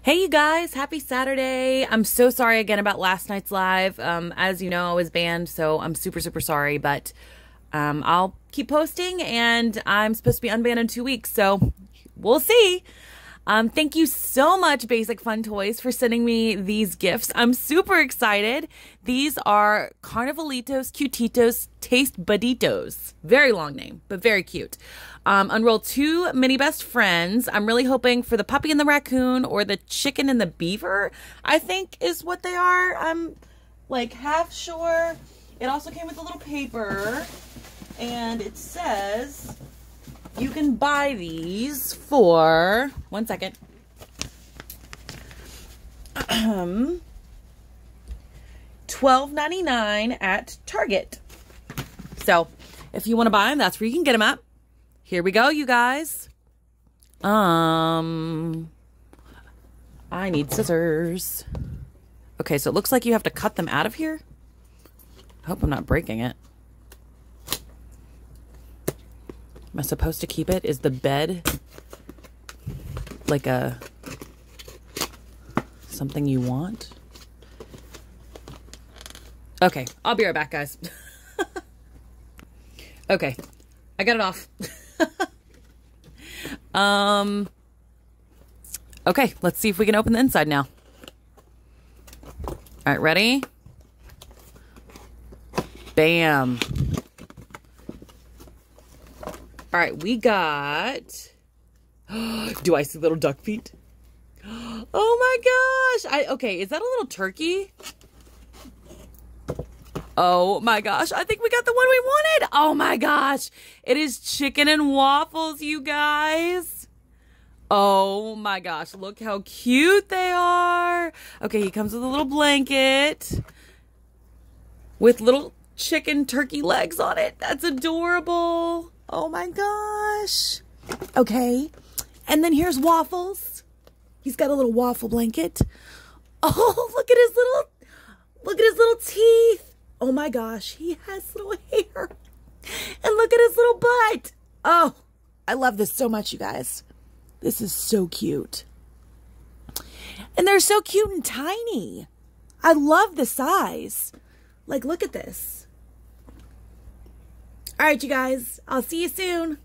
Hey, you guys, happy Saturday. I'm so sorry again about last night's live. Um, as you know, I was banned, so I'm super, super sorry, but um, I'll keep posting and I'm supposed to be unbanned in two weeks, so we'll see. Um, thank you so much, Basic Fun Toys, for sending me these gifts. I'm super excited. These are Carnivalitos Cutetitos Taste Budditos. Very long name, but very cute. Um, unroll two mini best friends. I'm really hoping for the puppy and the raccoon or the chicken and the beaver, I think is what they are. I'm like half sure. It also came with a little paper and it says you can buy these for one second. Twelve ninety nine at Target. So, if you want to buy them, that's where you can get them at. Here we go, you guys. Um, I need scissors. Okay, so it looks like you have to cut them out of here. I hope I'm not breaking it. Am I supposed to keep it? Is the bed like a something you want? Okay, I'll be right back, guys. okay, I got it off. um, okay, let's see if we can open the inside now. All right, ready? Bam. All right, we got. Do I see little duck feet? Oh my gosh! I okay. Is that a little turkey? Oh my gosh! I think we got the one we wanted. Oh my gosh! It is chicken and waffles, you guys. Oh my gosh! Look how cute they are. Okay, he comes with a little blanket with little chicken turkey legs on it. That's adorable. Oh my gosh. Okay. And then here's Waffles. He's got a little waffle blanket. Oh, look at his little look at his little teeth. Oh my gosh, he has little hair. And look at his little butt. Oh, I love this so much, you guys. This is so cute. And they're so cute and tiny. I love the size. Like, look at this. All right, you guys. I'll see you soon.